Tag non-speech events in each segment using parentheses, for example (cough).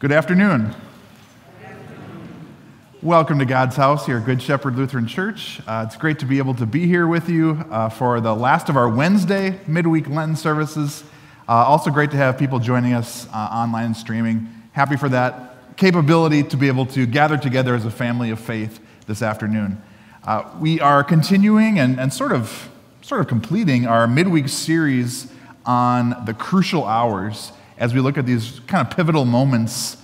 Good afternoon. Welcome to God's house here at Good Shepherd Lutheran Church. Uh, it's great to be able to be here with you uh, for the last of our Wednesday midweek Lenten services. Uh, also, great to have people joining us uh, online streaming. Happy for that capability to be able to gather together as a family of faith this afternoon. Uh, we are continuing and, and sort, of, sort of completing our midweek series on the crucial hours as we look at these kind of pivotal moments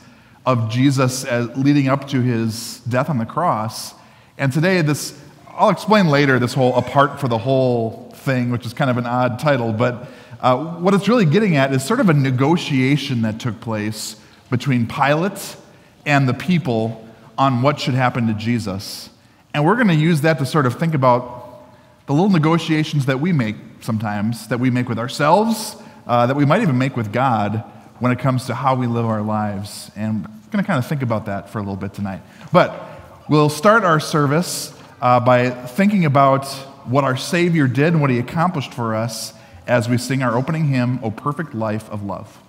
of Jesus as leading up to his death on the cross. And today, this, I'll explain later this whole apart for the whole thing, which is kind of an odd title, but uh, what it's really getting at is sort of a negotiation that took place between Pilate and the people on what should happen to Jesus. And we're going to use that to sort of think about the little negotiations that we make sometimes, that we make with ourselves, uh, that we might even make with God when it comes to how we live our lives. And I'm going to kind of think about that for a little bit tonight. But we'll start our service uh, by thinking about what our Savior did and what He accomplished for us as we sing our opening hymn, O Perfect Life of Love.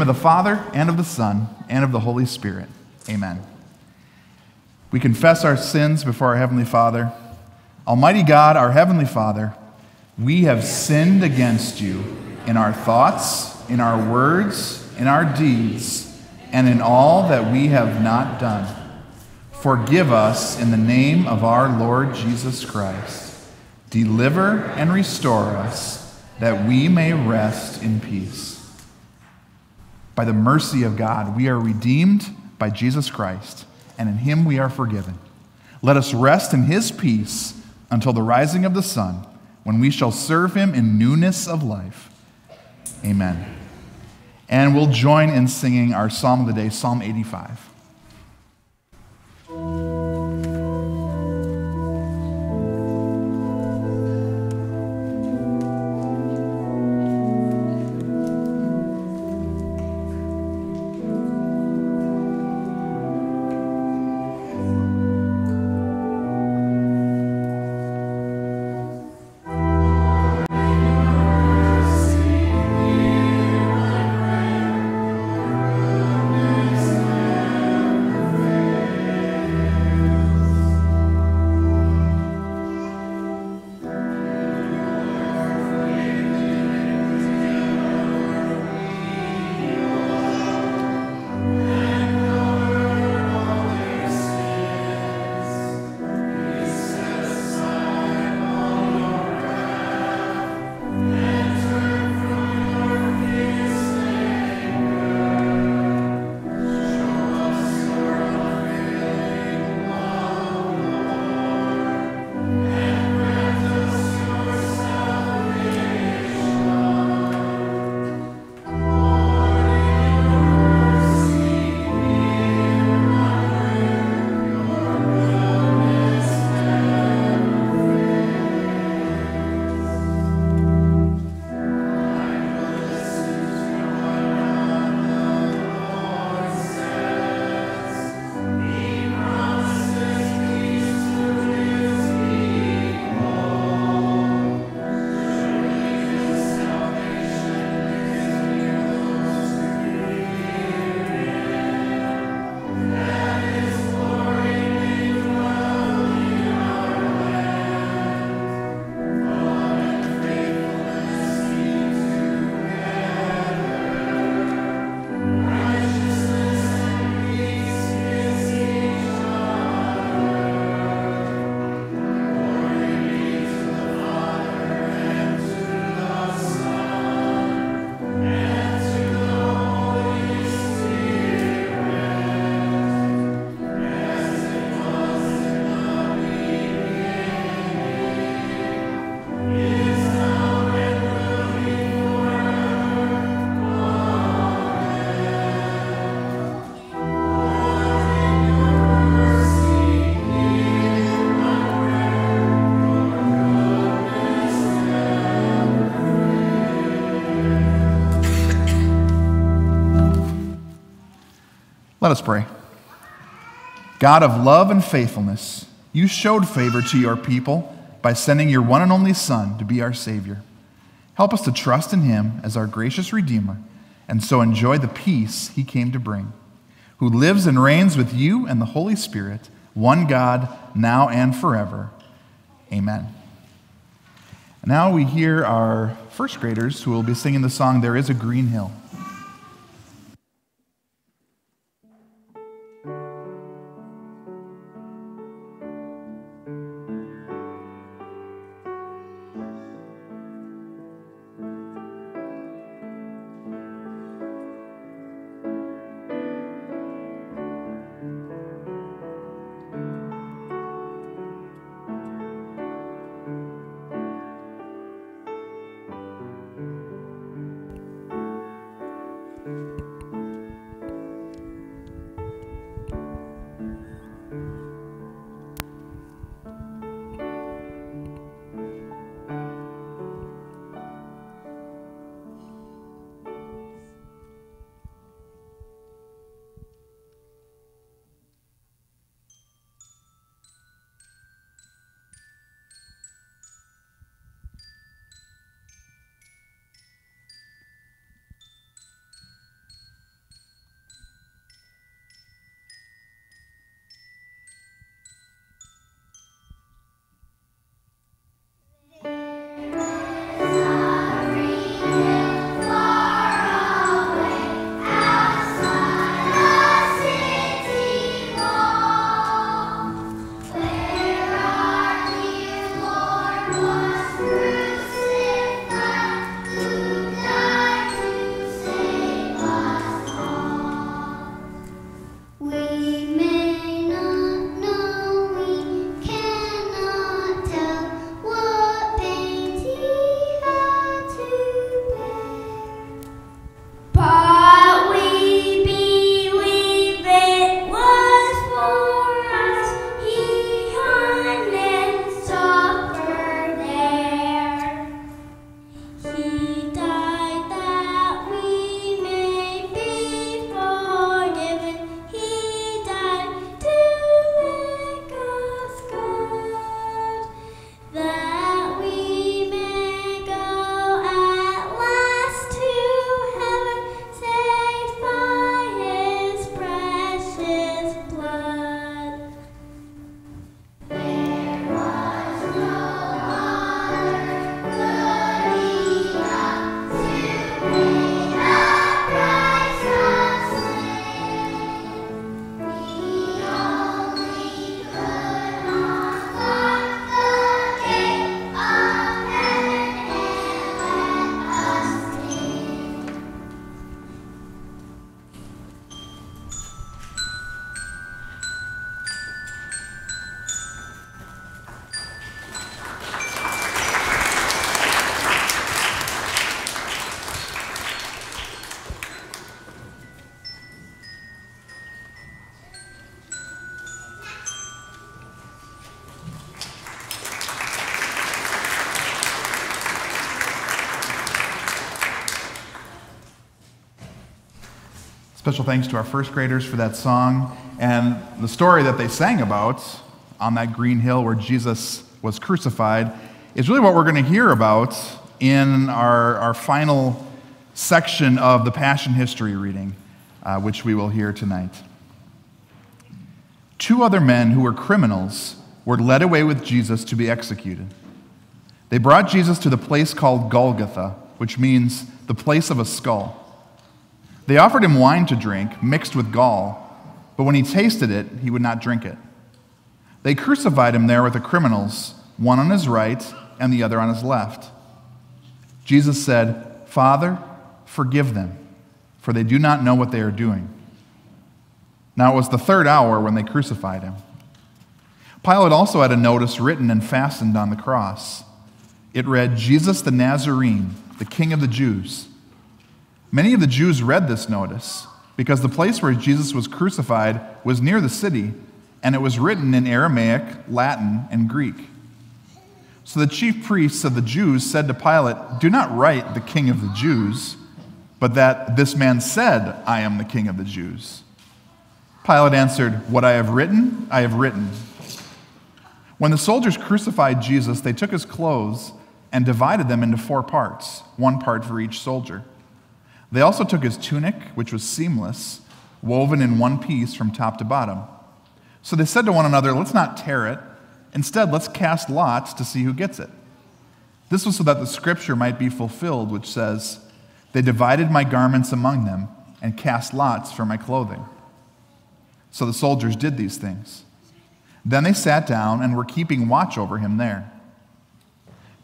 Name of the Father, and of the Son, and of the Holy Spirit. Amen. We confess our sins before our Heavenly Father. Almighty God, our Heavenly Father, we have sinned against you in our thoughts, in our words, in our deeds, and in all that we have not done. Forgive us in the name of our Lord Jesus Christ. Deliver and restore us that we may rest in peace. By the mercy of God, we are redeemed by Jesus Christ, and in him we are forgiven. Let us rest in his peace until the rising of the sun, when we shall serve him in newness of life. Amen. And we'll join in singing our psalm of the day, Psalm 85. Let us pray. God of love and faithfulness, you showed favor to your people by sending your one and only Son to be our Savior. Help us to trust in him as our gracious Redeemer and so enjoy the peace he came to bring, who lives and reigns with you and the Holy Spirit, one God, now and forever. Amen. Now we hear our first graders who will be singing the song, There is a Green Hill. Special thanks to our first graders for that song and the story that they sang about on that green hill where Jesus was crucified is really what we're going to hear about in our, our final section of the Passion History reading, uh, which we will hear tonight. Two other men who were criminals were led away with Jesus to be executed. They brought Jesus to the place called Golgotha, which means the place of a skull. They offered him wine to drink, mixed with gall, but when he tasted it, he would not drink it. They crucified him there with the criminals, one on his right and the other on his left. Jesus said, Father, forgive them, for they do not know what they are doing. Now it was the third hour when they crucified him. Pilate also had a notice written and fastened on the cross. It read, Jesus the Nazarene, the King of the Jews. Many of the Jews read this notice because the place where Jesus was crucified was near the city, and it was written in Aramaic, Latin, and Greek. So the chief priests of the Jews said to Pilate, Do not write the king of the Jews, but that this man said, I am the king of the Jews. Pilate answered, What I have written, I have written. When the soldiers crucified Jesus, they took his clothes and divided them into four parts, one part for each soldier. They also took his tunic, which was seamless, woven in one piece from top to bottom. So they said to one another, Let's not tear it. Instead, let's cast lots to see who gets it. This was so that the scripture might be fulfilled, which says, They divided my garments among them and cast lots for my clothing. So the soldiers did these things. Then they sat down and were keeping watch over him there.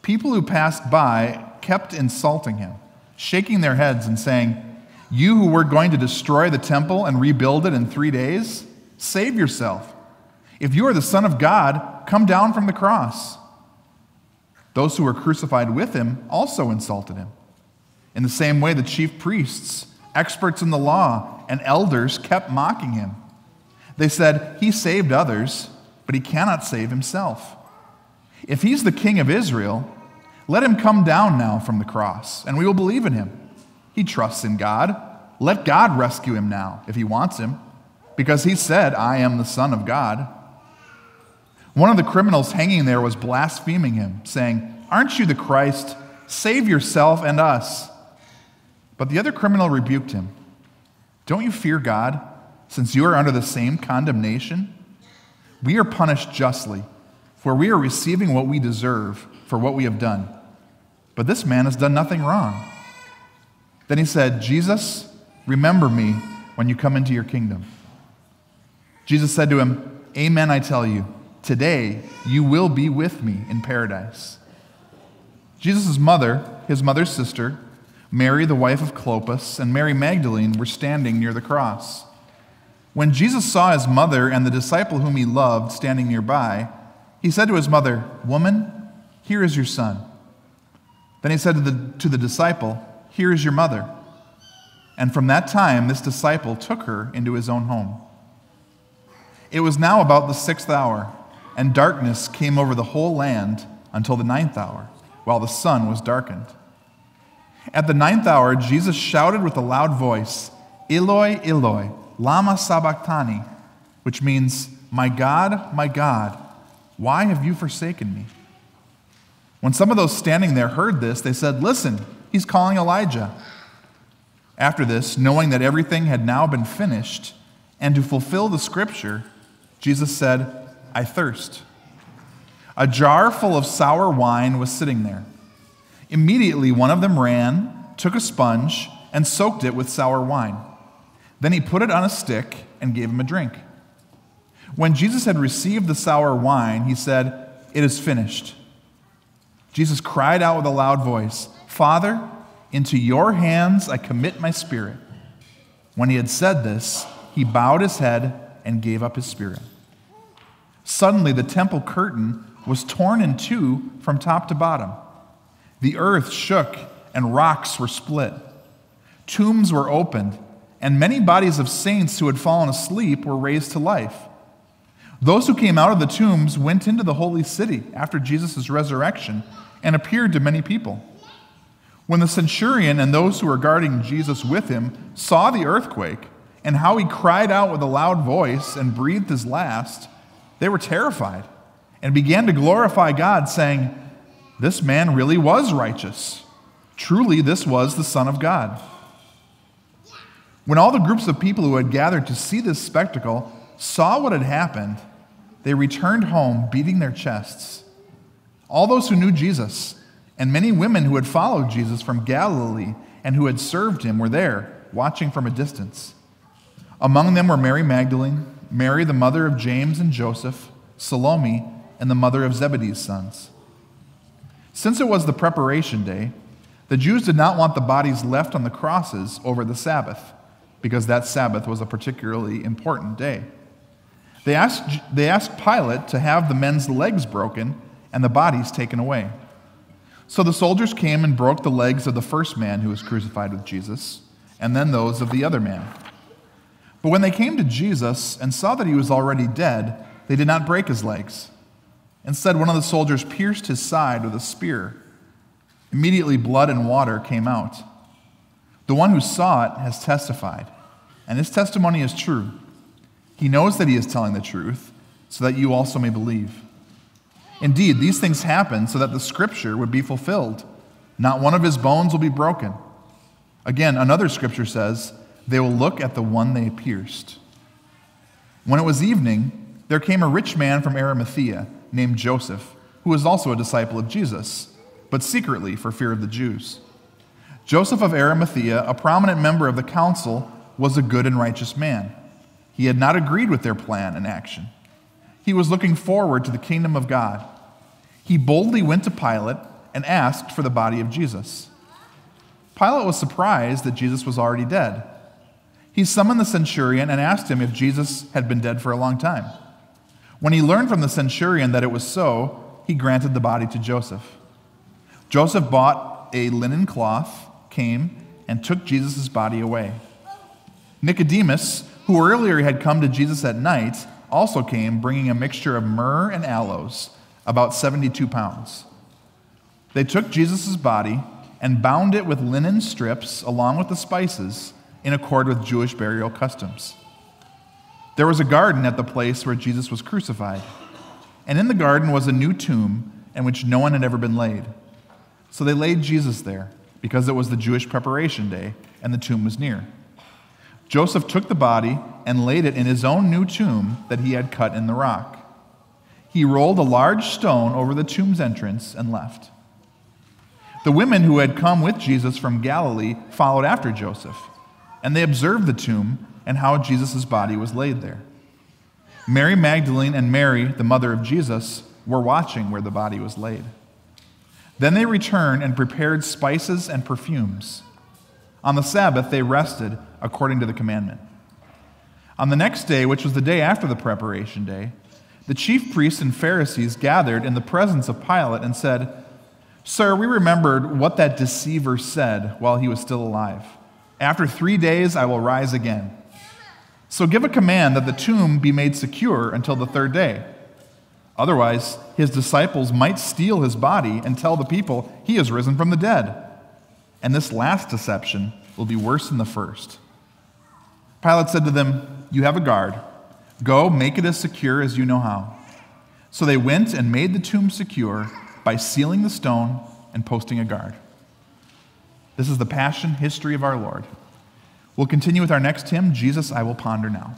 People who passed by kept insulting him, shaking their heads and saying, You who were going to destroy the temple and rebuild it in three days, save yourself. If you are the Son of God, come down from the cross. Those who were crucified with him also insulted him. In the same way, the chief priests, experts in the law, and elders kept mocking him. They said, He saved others, but he cannot save himself. If he's the king of Israel, let him come down now from the cross, and we will believe in him. He trusts in God. Let God rescue him now, if he wants him, because he said, I am the Son of God. One of the criminals hanging there was blaspheming him, saying, Aren't you the Christ? Save yourself and us. But the other criminal rebuked him. Don't you fear God, since you are under the same condemnation? We are punished justly, for we are receiving what we deserve for what we have done. But this man has done nothing wrong. Then he said, Jesus, remember me when you come into your kingdom. Jesus said to him, Amen, I tell you, today you will be with me in paradise. Jesus' mother, his mother's sister, Mary, the wife of Clopas, and Mary Magdalene were standing near the cross. When Jesus saw his mother and the disciple whom he loved standing nearby, he said to his mother, Woman, here is your son. Then he said to the, to the disciple, Here is your mother. And from that time, this disciple took her into his own home. It was now about the sixth hour, and darkness came over the whole land until the ninth hour, while the sun was darkened. At the ninth hour, Jesus shouted with a loud voice, Eloi, Eloi, Lama Sabachthani, which means, My God, my God, why have you forsaken me? When some of those standing there heard this, they said, Listen, he's calling Elijah. After this, knowing that everything had now been finished, and to fulfill the scripture, Jesus said, I thirst. A jar full of sour wine was sitting there. Immediately, one of them ran, took a sponge, and soaked it with sour wine. Then he put it on a stick and gave him a drink. When Jesus had received the sour wine, he said, It is finished. Jesus cried out with a loud voice, Father, into your hands I commit my spirit. When he had said this, he bowed his head and gave up his spirit. Suddenly, the temple curtain was torn in two from top to bottom. The earth shook and rocks were split. Tombs were opened, and many bodies of saints who had fallen asleep were raised to life. Those who came out of the tombs went into the holy city after Jesus' resurrection and appeared to many people. When the centurion and those who were guarding Jesus with him saw the earthquake and how he cried out with a loud voice and breathed his last, they were terrified and began to glorify God, saying, This man really was righteous. Truly, this was the Son of God. When all the groups of people who had gathered to see this spectacle saw what had happened, they returned home beating their chests. All those who knew Jesus and many women who had followed Jesus from Galilee and who had served him were there, watching from a distance. Among them were Mary Magdalene, Mary, the mother of James and Joseph, Salome, and the mother of Zebedee's sons. Since it was the preparation day, the Jews did not want the bodies left on the crosses over the Sabbath, because that Sabbath was a particularly important day. They asked, they asked Pilate to have the men's legs broken and the bodies taken away. So the soldiers came and broke the legs of the first man who was crucified with Jesus, and then those of the other man. But when they came to Jesus and saw that he was already dead, they did not break his legs. Instead, one of the soldiers pierced his side with a spear. Immediately, blood and water came out. The one who saw it has testified, and his testimony is true. He knows that he is telling the truth, so that you also may believe. Indeed, these things happen so that the scripture would be fulfilled. Not one of his bones will be broken. Again, another scripture says, They will look at the one they pierced. When it was evening, there came a rich man from Arimathea named Joseph, who was also a disciple of Jesus, but secretly for fear of the Jews. Joseph of Arimathea, a prominent member of the council, was a good and righteous man. He had not agreed with their plan and action. He was looking forward to the kingdom of God. He boldly went to Pilate and asked for the body of Jesus. Pilate was surprised that Jesus was already dead. He summoned the centurion and asked him if Jesus had been dead for a long time. When he learned from the centurion that it was so, he granted the body to Joseph. Joseph bought a linen cloth, came, and took Jesus' body away. Nicodemus, who earlier had come to Jesus at night, also came bringing a mixture of myrrh and aloes, about 72 pounds. They took Jesus' body and bound it with linen strips along with the spices in accord with Jewish burial customs. There was a garden at the place where Jesus was crucified, and in the garden was a new tomb in which no one had ever been laid. So they laid Jesus there because it was the Jewish preparation day and the tomb was near. Joseph took the body and laid it in his own new tomb that he had cut in the rock. He rolled a large stone over the tomb's entrance and left. The women who had come with Joses from Galilee followed after Joseph, and they observed the tomb and how Jesus' body was laid there. Mary Magdalene and Mary, the mother of Jesus, were watching where the body was laid. Then they returned and prepared spices and perfumes. On the Sabbath, they rested according to the commandment. On the next day, which was the day after the preparation day, the chief priests and Pharisees gathered in the presence of Pilate and said, Sir, we remembered what that deceiver said while he was still alive. After three days, I will rise again. So give a command that the tomb be made secure until the third day. Otherwise, his disciples might steal his body and tell the people he has risen from the dead and this last deception will be worse than the first. Pilate said to them, You have a guard. Go, make it as secure as you know how. So they went and made the tomb secure by sealing the stone and posting a guard. This is the passion history of our Lord. We'll continue with our next hymn, Jesus I Will Ponder Now.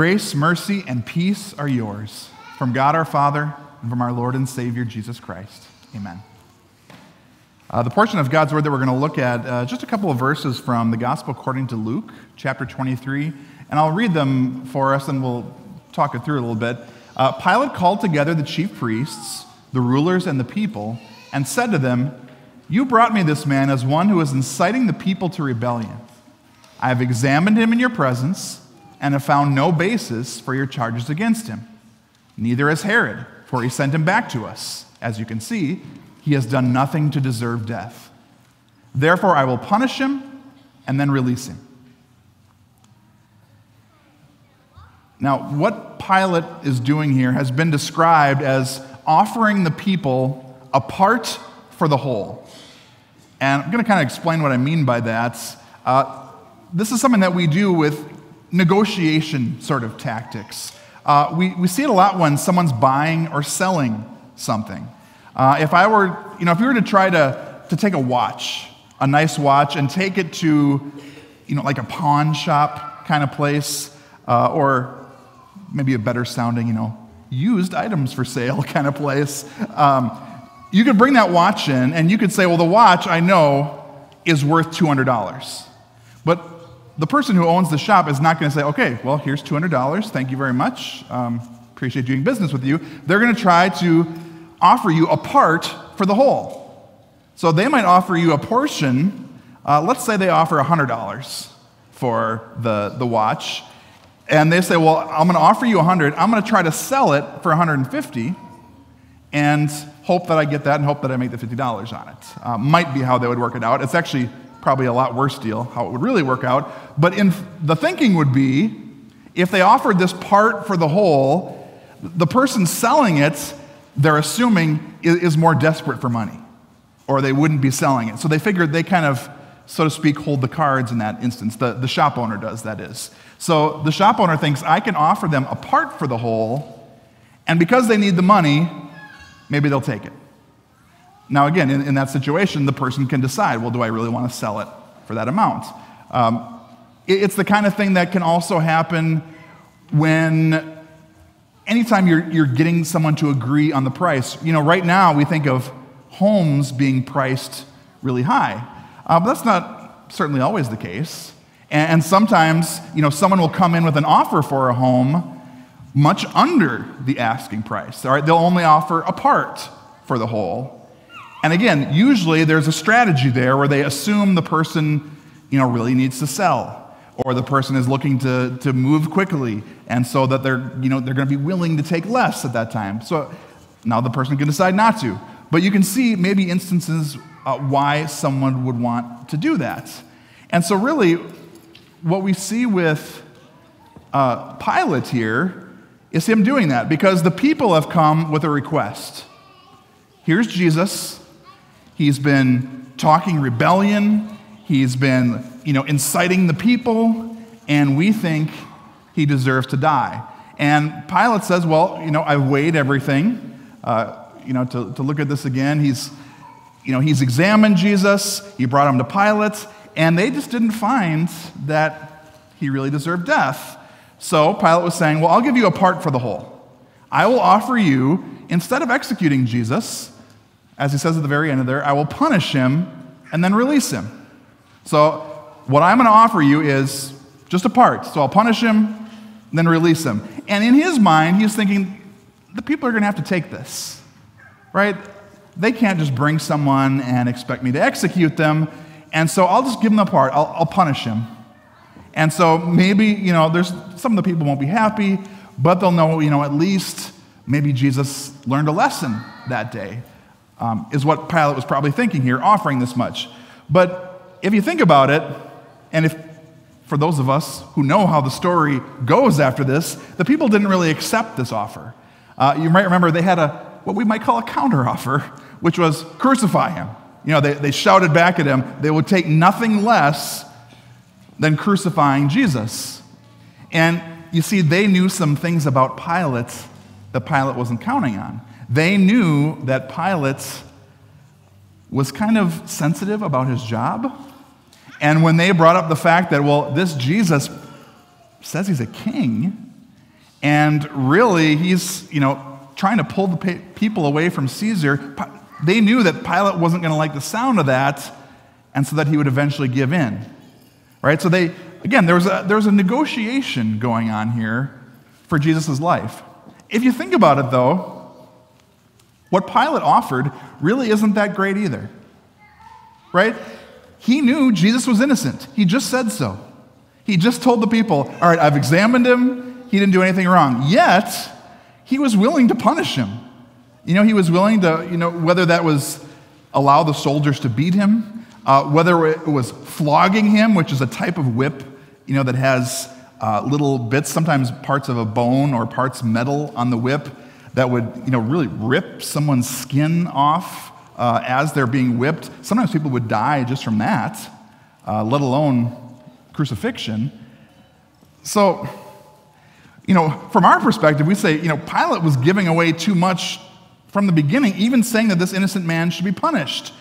Grace, mercy, and peace are yours from God our Father and from our Lord and Savior Jesus Christ. Amen. Uh, the portion of God's Word that we're going to look at, uh, just a couple of verses from the Gospel according to Luke, chapter 23, and I'll read them for us and we'll talk it through a little bit. Uh, Pilate called together the chief priests, the rulers, and the people, and said to them, You brought me this man as one who is inciting the people to rebellion. I have examined him in your presence and have found no basis for your charges against him. Neither has Herod, for he sent him back to us. As you can see, he has done nothing to deserve death. Therefore, I will punish him and then release him. Now, what Pilate is doing here has been described as offering the people a part for the whole. And I'm going to kind of explain what I mean by that. Uh, this is something that we do with negotiation sort of tactics. Uh, we, we see it a lot when someone's buying or selling something. Uh, if I were, you know, if you were to try to, to take a watch, a nice watch, and take it to, you know, like a pawn shop kind of place, uh, or maybe a better sounding, you know, used items for sale (laughs) kind of place, um, you could bring that watch in and you could say, well, the watch I know is worth $200. But the person who owns the shop is not going to say, okay, well, here's $200. Thank you very much. Um, appreciate doing business with you. They're going to try to offer you a part for the whole. So they might offer you a portion. Uh, let's say they offer $100 for the, the watch. And they say, well, I'm going to offer you 100. I'm going to try to sell it for 150 and hope that I get that and hope that I make the $50 on it. Uh, might be how they would work it out. It's actually probably a lot worse deal, how it would really work out. But in, the thinking would be if they offered this part for the whole, the person selling it, they're assuming, is more desperate for money, or they wouldn't be selling it. So they figured they kind of, so to speak, hold the cards in that instance. The, the shop owner does, that is. So the shop owner thinks, I can offer them a part for the whole, and because they need the money, maybe they'll take it. Now, again, in, in, that situation, the person can decide well, do I really want to sell it for that amount? Um, it, it's the kind of thing that can also happen when anytime you're, you're getting someone to agree on the price. You know, right now we think of homes being priced really high, uh, but that's not certainly always the case. And, and sometimes, you know, someone will come in with an offer for a home much under the asking price. All right, they'll only offer a part for the whole. And again, usually there's a strategy there where they assume the person, you know, really needs to sell or the person is looking to, to move quickly and so that they're, you know, they're going to be willing to take less at that time. So now the person can decide not to. But you can see maybe instances uh, why someone would want to do that. And so really what we see with uh, Pilate here is him doing that because the people have come with a request. Here's Jesus. He's been talking rebellion. He's been, you know, inciting the people, and we think he deserves to die. And Pilate says, Well, you know, I've weighed everything. Uh, you know, to, to look at this again, he's, you know, he's examined Jesus, he brought him to Pilate, and they just didn't find that he really deserved death. So Pilate was saying, Well, I'll give you a part for the whole. I will offer you, instead of executing Jesus, as he says at the very end of there, I will punish him and then release him. So, what I'm going to offer you is just a part. So, I'll punish him, then release him. And in his mind, he's thinking, the people are going to have to take this, right? They can't just bring someone and expect me to execute them. And so I'll just give them a part. I'll, I'll punish him. And so maybe, you know, there's some of the people won't be happy, but they'll know, you know, at least maybe Jesus learned a lesson that day um, is what Pilate was probably thinking here, offering this much. But if you think about it, and if for those of us who know how the story goes after this, the people didn't really accept this offer. Uh, you might remember they had a what we might call a counteroffer, which was crucify him. You know, they, they shouted back at him they would take nothing less than crucifying Jesus. And you see, they knew some things about Pilate that Pilate wasn't counting on. They knew that Pilate was kind of sensitive about his job. And when they brought up the fact that, well, this Jesus says he's a king, And really, he's, you know, trying to pull the people away from Caesar. They knew that Pilate wasn't going to like the sound of that, and so that he would eventually give in. Right? So they, again, there was a, there was a negotiation going on here for Jesus' life. If you think about it, though, what Pilate offered really isn't that great either. Right? He knew Jesus was innocent. He just said so. He just told the people, All right, I've examined him. He didn't do anything wrong. Yet, he was willing to punish him. You know, he was willing to, you know, whether that was allow the soldiers to beat him, uh, whether it was flogging him, which is a type of whip, you know, that has uh, little bits, sometimes parts of a bone or parts metal on the whip that would, you know, really rip someone's skin off uh, as they're being whipped. Sometimes people would die just from that, uh, let alone crucifixion. So, you know, from our perspective, we say, you know, Pilate was giving away too much from the beginning, even saying that this innocent man should be punished.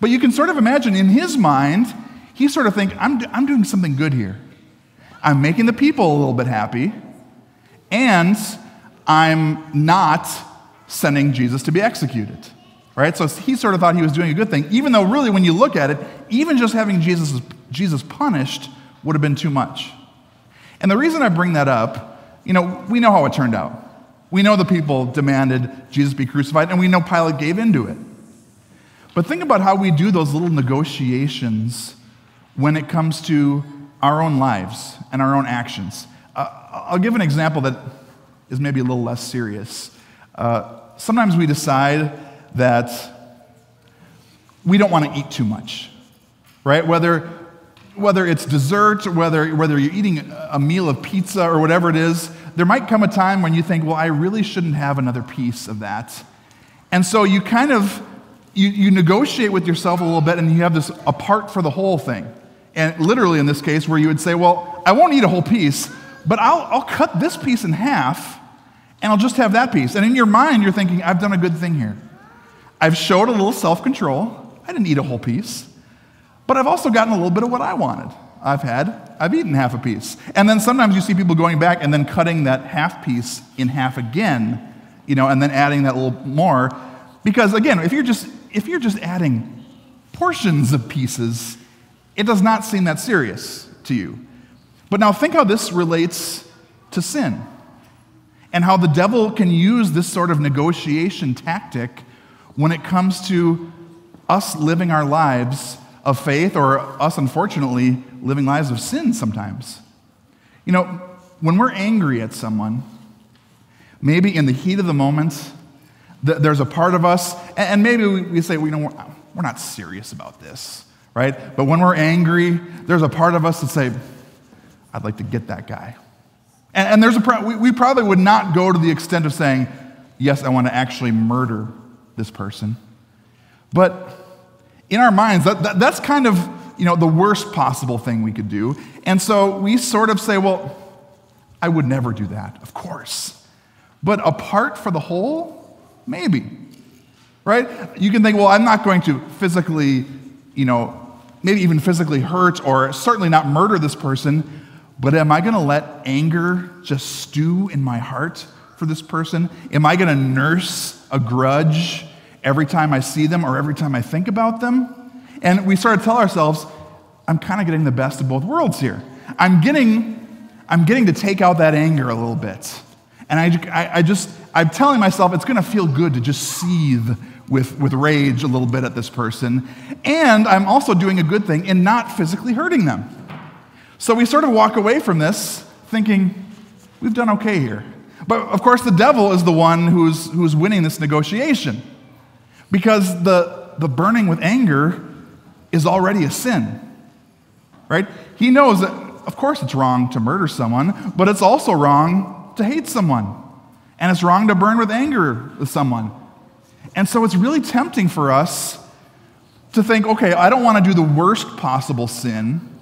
But you can sort of imagine in his mind, he sort of think, I'm, I'm doing something good here. I'm making the people a little bit happy, and I'm not sending Jesus to be executed. Right? So he sort of thought he was doing a good thing, even though, really, when you look at it, even just having Jesus, Jesus punished would have been too much. And the reason I bring that up, you know, we know how it turned out. We know the people demanded Jesus be crucified, and we know Pilate gave into it. But think about how we do those little negotiations when it comes to our own lives and our own actions. Uh, I'll give an example that is maybe a little less serious. Uh, sometimes we decide that we don't want to eat too much, right? Whether, whether it's dessert, whether, whether you're eating a meal of pizza or whatever it is, there might come a time when you think, well, I really shouldn't have another piece of that. And so you kind of you, you negotiate with yourself a little bit and you have this apart for the whole thing. And literally in this case, where you would say, well, I won't eat a whole piece, but I'll, I'll cut this piece in half and I'll just have that piece. And in your mind, you're thinking, I've done a good thing here. I've showed a little self control. I didn't eat a whole piece, but I've also gotten a little bit of what I wanted. I've had, I've eaten half a piece. And then sometimes you see people going back and then cutting that half piece in half again, you know, and then adding that little more. Because again, if you're just if you're just adding portions of pieces, it does not seem that serious to you. But now think how this relates to sin and how the devil can use this sort of negotiation tactic when it comes to us living our lives of faith or us, unfortunately, living lives of sin sometimes. You know, when we're angry at someone, maybe in the heat of the moment, there's a part of us, and maybe we say, we know, we're not serious about this, right? But when we're angry, there's a part of us that say, I'd like to get that guy. And, and there's a, we, we probably would not go to the extent of saying, yes, I want to actually murder this person. But in our minds, that, that, that's kind of you know, the worst possible thing we could do. And so we sort of say, well, I would never do that, of course. But apart for the whole, maybe. Right? You can think, well, I'm not going to physically, you know, maybe even physically hurt or certainly not murder this person, but am I going to let anger just stew in my heart for this person? Am I going to nurse a grudge every time I see them or every time I think about them? And we start to tell ourselves, I'm kind of getting the best of both worlds here. I'm getting, I'm getting to take out that anger a little bit. And I, I, I just, I'm telling myself it's going to feel good to just seethe with, with rage a little bit at this person. And I'm also doing a good thing in not physically hurting them. So we sort of walk away from this thinking, we've done okay here. But of course, the devil is the one who's, who's winning this negotiation because the, the burning with anger is already a sin, right? He knows that, of course, it's wrong to murder someone, but it's also wrong to hate someone. And it's wrong to burn with anger with someone. And so it's really tempting for us to think, okay, I don't want to do the worst possible sin,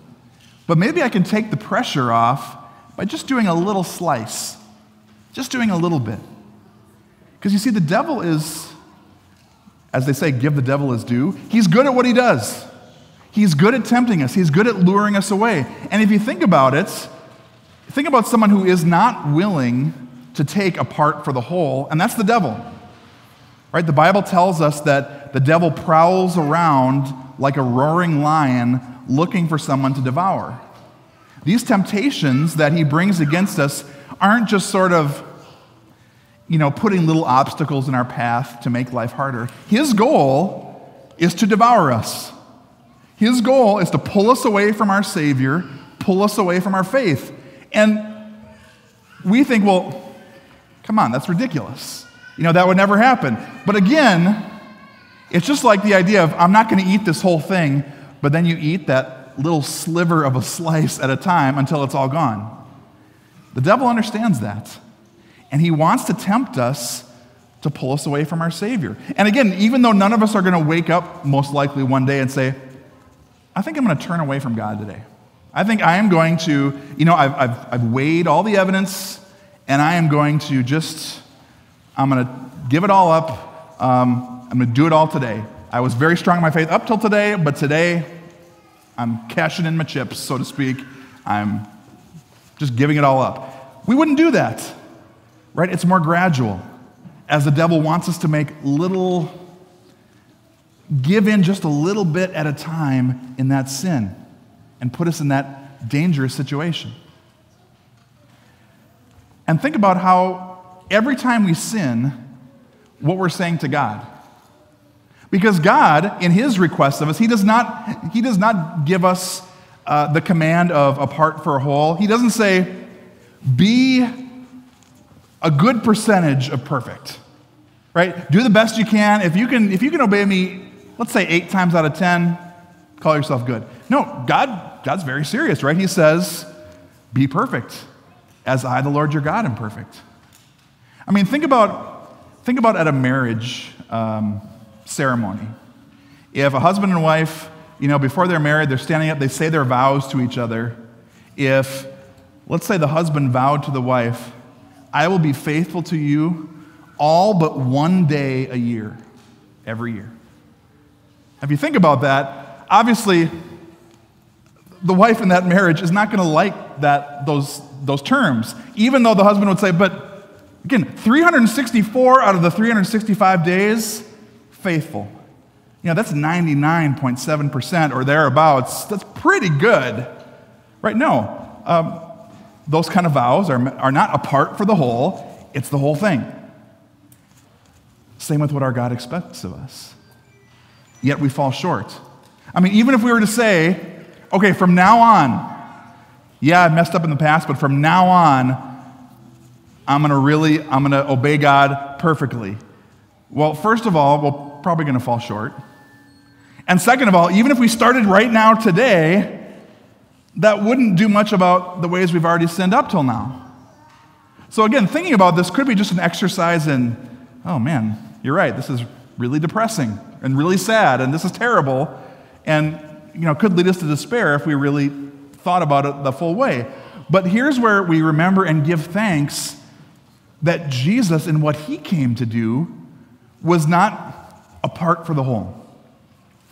but maybe I can take the pressure off by just doing a little slice, just doing a little bit. Because you see, the devil is, as they say, give the devil his due. He's good at what he does. He's good at tempting us, he's good at luring us away. And if you think about it, think about someone who is not willing to take a part for the whole, and that's the devil. Right? The Bible tells us that the devil prowls around like a roaring lion looking for someone to devour. These temptations that he brings against us aren't just sort of you know, putting little obstacles in our path to make life harder. His goal is to devour us. His goal is to pull us away from our Savior, pull us away from our faith. And we think, well, come on, that's ridiculous. You know, that would never happen. But again, it's just like the idea of I'm not going to eat this whole thing, but then you eat that little sliver of a slice at a time until it's all gone. The devil understands that. And he wants to tempt us to pull us away from our Savior. And again, even though none of us are going to wake up most likely one day and say, I think I'm going to turn away from God today. I think I am going to, you know, I've, I've, I've weighed all the evidence and I am going to just, I'm going to give it all up. Um, I'm going to do it all today. I was very strong in my faith up till today, but today I'm cashing in my chips, so to speak. I'm just giving it all up. We wouldn't do that right? It's more gradual. As the devil wants us to make little, give in just a little bit at a time in that sin and put us in that dangerous situation. And think about how every time we sin, what we're saying to God. Because God, in His request of us, He does not, he does not give us uh, the command of a part for a whole. He doesn't say, be a good percentage of perfect, right? Do the best you can. If you can, if you can obey me, let's say eight times out of 10, call yourself good. No, God, God's very serious, right? He says, be perfect as I, the Lord your God, am perfect. I mean, think about, think about at a marriage um, ceremony. If a husband and wife, you know, before they're married, they're standing up, they say their vows to each other. If, let's say, the husband vowed to the wife, I will be faithful to you all but one day a year, every year. If you think about that, obviously, the wife in that marriage is not going to like that, those, those terms, even though the husband would say, but again, 364 out of the 365 days, faithful. You know, that's 99.7% or thereabouts. That's pretty good. Right? No. Um, those kind of vows are, are not apart for the whole, it's the whole thing. Same with what our God expects of us. Yet we fall short. I mean, even if we were to say, okay, from now on, yeah, I messed up in the past, but from now on, I'm going to really, I'm going to obey God perfectly. Well, first of all, we're probably going to fall short. And second of all, even if we started right now today, that wouldn't do much about the ways we've already sinned up till now. So, again, thinking about this could be just an exercise in, oh man, you're right, this is really depressing and really sad, and this is terrible, and you know, could lead us to despair if we really thought about it the full way. But here's where we remember and give thanks that Jesus and what he came to do was not apart for the whole.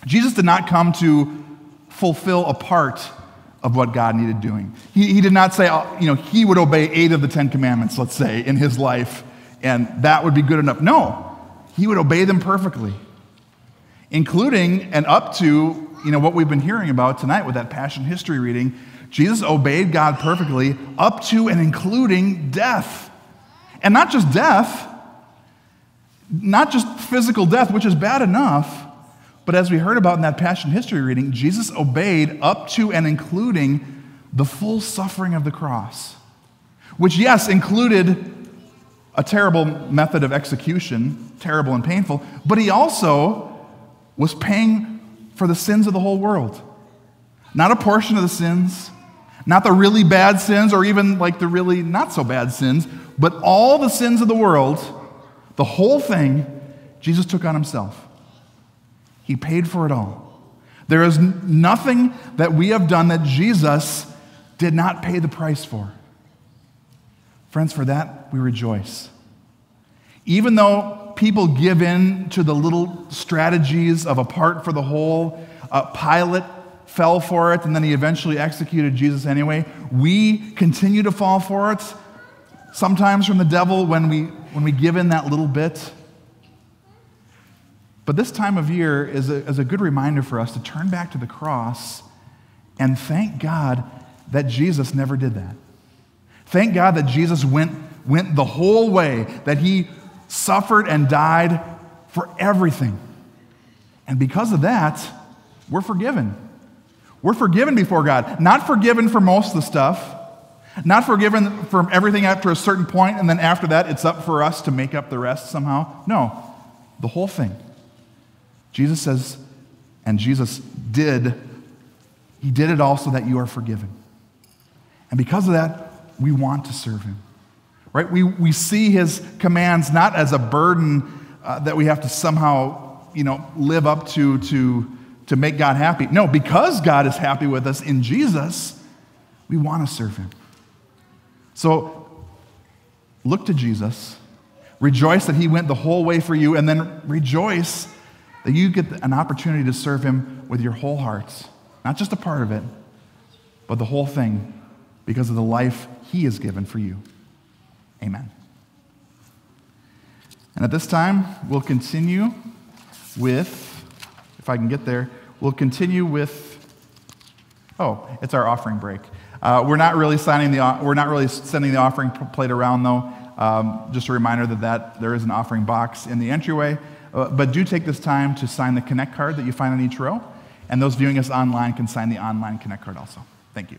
Jesus did not come to fulfill a part of what God needed doing. He, he did not say, uh, you know, he would obey eight of the Ten Commandments, let's say, in his life, and that would be good enough. No, he would obey them perfectly, including and up to, you know, what we've been hearing about tonight with that Passion History reading. Jesus obeyed God perfectly up to and including death. And not just death, not just physical death, which is bad enough, but as we heard about in that Passion History reading, Jesus obeyed up to and including the full suffering of the cross, which, yes, included a terrible method of execution, terrible and painful, but he also was paying for the sins of the whole world. Not a portion of the sins, not the really bad sins or even like the really not so bad sins, but all the sins of the world, the whole thing, Jesus took on himself. He paid for it all. There is nothing that we have done that Jesus did not pay the price for. Friends, for that we rejoice. Even though people give in to the little strategies of a part for the whole, uh, Pilate fell for it and then he eventually executed Jesus anyway. We continue to fall for it. sometimes from the devil when we, when we give in that little bit. But this time of year is a, is a good reminder for us to turn back to the cross and thank God that Jesus never did that. Thank God that Jesus went, went the whole way, that he suffered and died for everything. And because of that, we're forgiven. We're forgiven before God. Not forgiven for most of the stuff, not forgiven from everything after a certain point, and then after that, it's up for us to make up the rest somehow. No, the whole thing. Jesus says, and Jesus did, he did it all so that you are forgiven. And because of that, we want to serve him. Right? We, we see his commands not as a burden uh, that we have to somehow, you know, live up to, to to make God happy. No, because God is happy with us in Jesus, we want to serve him. So look to Jesus, rejoice that he went the whole way for you, and then rejoice that you get an opportunity to serve him with your whole heart. Not just a part of it, but the whole thing because of the life he has given for you. Amen. And at this time, we'll continue with, if I can get there, we'll continue with, oh, it's our offering break. Uh, we're not really signing the, we're not really sending the offering plate around though. Um, just a reminder that, that there is an offering box in the entryway. Uh, but do take this time to sign the Connect card that you find on each row. And those viewing us online can sign the online Connect card also. Thank you.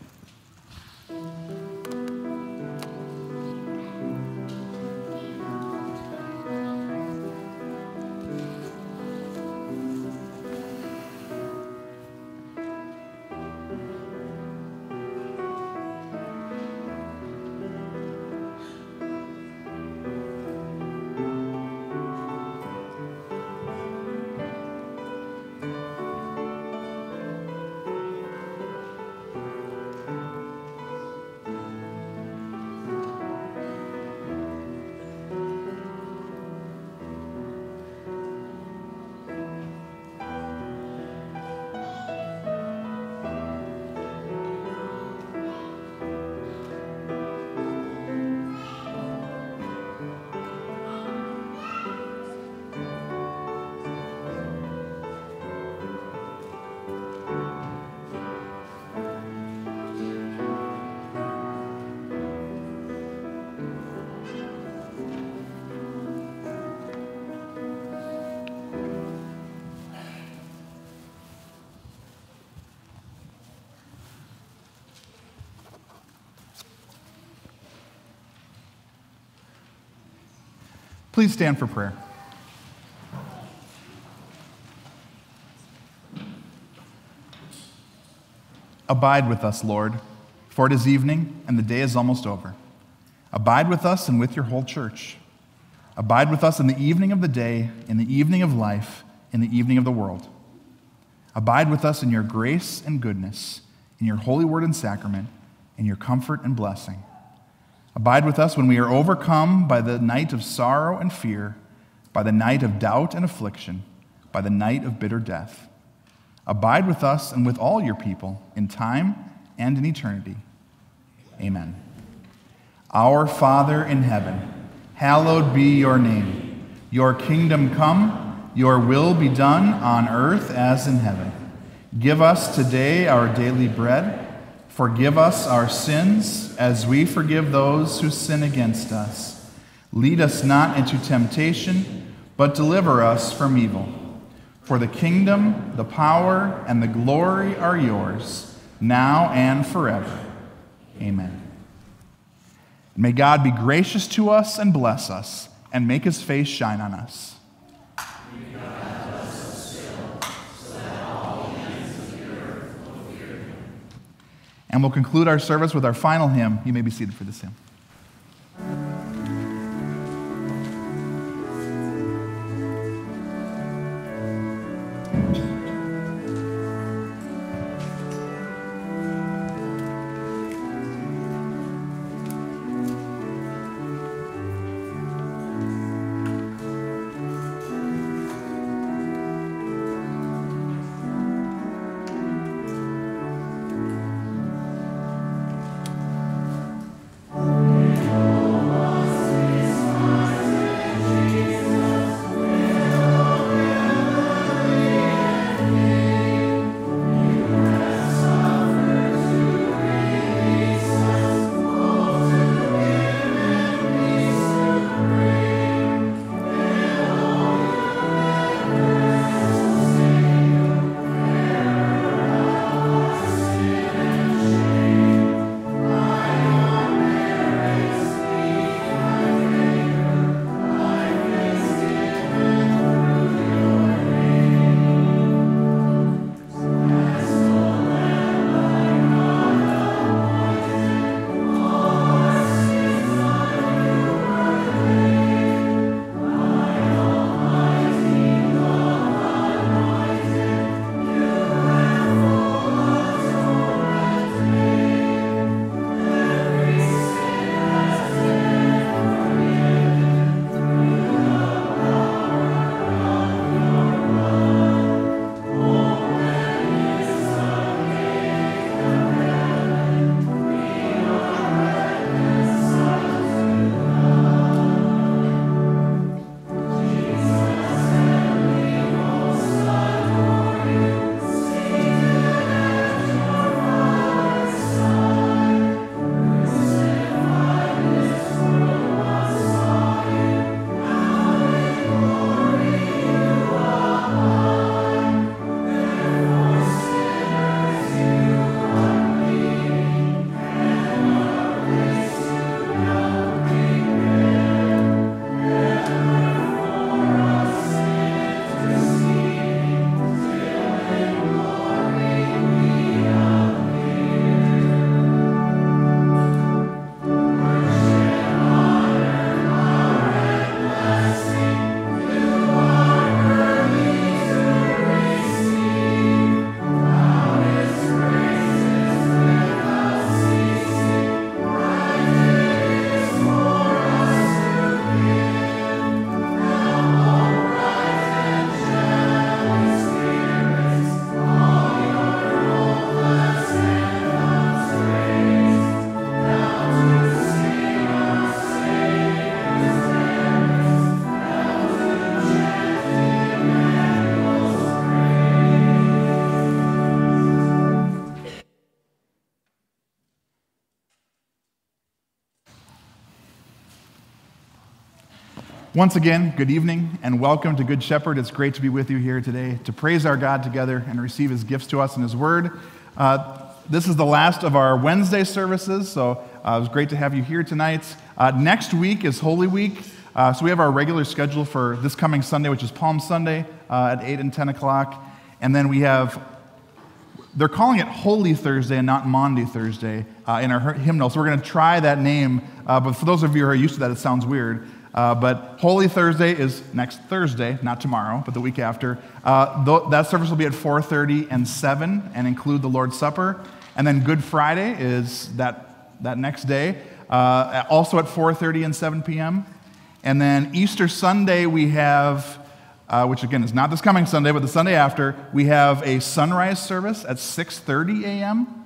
Please stand for prayer. Abide with us, Lord, for it is evening and the day is almost over. Abide with us and with your whole church. Abide with us in the evening of the day, in the evening of life, in the evening of the world. Abide with us in your grace and goodness, in your holy word and sacrament, in your comfort and blessing. Abide with us when we are overcome by the night of sorrow and fear, by the night of doubt and affliction, by the night of bitter death. Abide with us and with all your people in time and in eternity. Amen. Our Father in heaven, hallowed be your name. Your kingdom come, your will be done on earth as in heaven. Give us today our daily bread Forgive us our sins as we forgive those who sin against us. Lead us not into temptation, but deliver us from evil. For the kingdom, the power, and the glory are yours, now and forever. Amen. May God be gracious to us and bless us, and make his face shine on us. And we'll conclude our service with our final hymn. You may be seated for this hymn. Once again, good evening and welcome to Good Shepherd. It's great to be with you here today to praise our God together and receive his gifts to us in his word. Uh, this is the last of our Wednesday services, so uh, it was great to have you here tonight. Uh, next week is Holy Week, uh, so we have our regular schedule for this coming Sunday, which is Palm Sunday uh, at 8 and 10 o'clock. And then we have they're calling it Holy Thursday and not Maundy Thursday uh, in our hymnal. So we're going to try that name. But for those of you who are used to that, it sounds weird. Uh, but Holy Thursday is next Thursday, not tomorrow, but the week after. Uh, th- that service will be at 4:30 and 7, and include the Lord's Supper. And then Good Friday is that that next day, uh, also at 4:30 and 7 p.m. And then Easter Sunday we have, uh, which again is not this coming Sunday, but the Sunday after, we have a sunrise service at 6:30 a.m.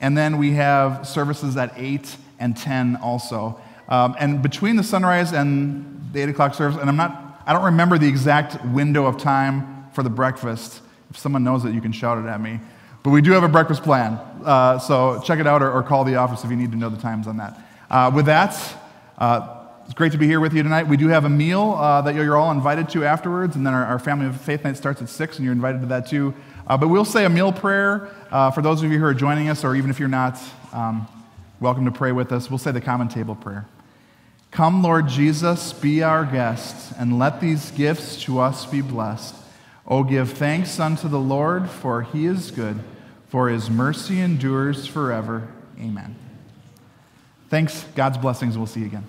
And then we have services at 8 and 10 also. Um, and between the sunrise and the 8 o'clock service, and I'm not, I don't remember the exact window of time for the breakfast. If someone knows it, you can shout it at me. But we do have a breakfast plan. Uh, so check it out or, or, call the office if you need to know the times on that. Uh, with that, uh, it's great to be here with you tonight. We do have a meal uh, that you're all invited to afterwards, and then our, our, Family of Faith night starts at 6, and you're invited to that too. Uh, but we'll say a meal prayer uh, for those of you who are joining us, or even if you're not, um, welcome to pray with us. We'll say the common table prayer. Come, Lord Jesus, be our guest, and let these gifts to us be blessed. O give thanks unto the Lord, for he is good, for his mercy endures forever. Amen. Thanks. God's blessings. We'll see you again.